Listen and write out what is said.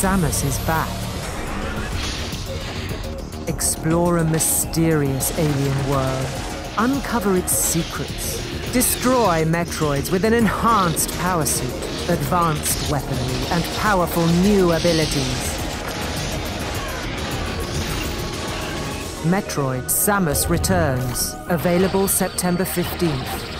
Samus is back. Explore a mysterious alien world. Uncover its secrets. Destroy Metroids with an enhanced power suit, advanced weaponry, and powerful new abilities. Metroid Samus Returns. Available September 15th.